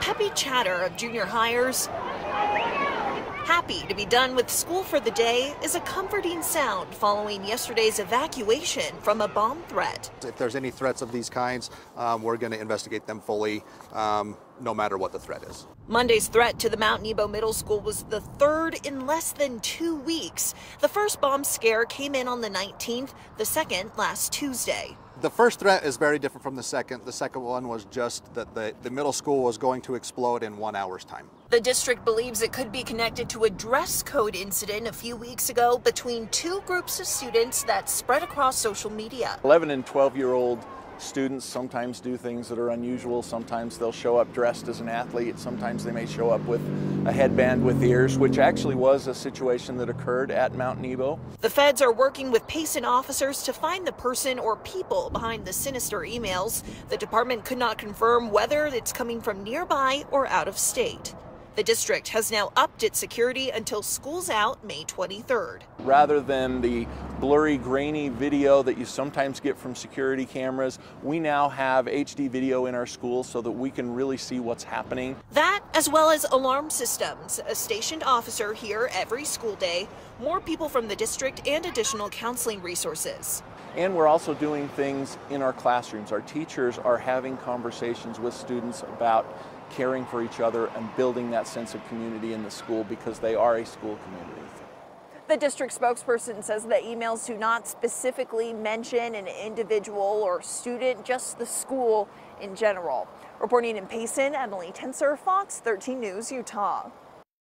peppy chatter of junior highers happy to be done with school for the day is a comforting sound following yesterday's evacuation from a bomb threat. If there's any threats of these kinds, um, we're going to investigate them fully, um, no matter what the threat is. Monday's threat to the Mount Nebo Middle School was the third in less than two weeks. The first bomb scare came in on the 19th, the second last Tuesday. The first threat is very different from the second. The second one was just that the, the middle school was going to explode in one hour's time. The district believes it could be connected to a dress code incident a few weeks ago between two groups of students that spread across social media. 11 and 12 year old Students sometimes do things that are unusual. Sometimes they'll show up dressed as an athlete. Sometimes they may show up with a headband with ears, which actually was a situation that occurred at Mount Nebo. The feds are working with Payson officers to find the person or people behind the sinister emails. The department could not confirm whether it's coming from nearby or out of state. The district has now upped its security until school's out May 23rd. Rather than the blurry, grainy video that you sometimes get from security cameras, we now have HD video in our schools so that we can really see what's happening. That, as well as alarm systems, a stationed officer here every school day, more people from the district, and additional counseling resources. And we're also doing things in our classrooms. Our teachers are having conversations with students about caring for each other and building that sense of community in the school because they are a school community. The district spokesperson says the emails do not specifically mention an individual or student, just the school in general. Reporting in Payson, Emily Tenser, Fox 13 News, Utah.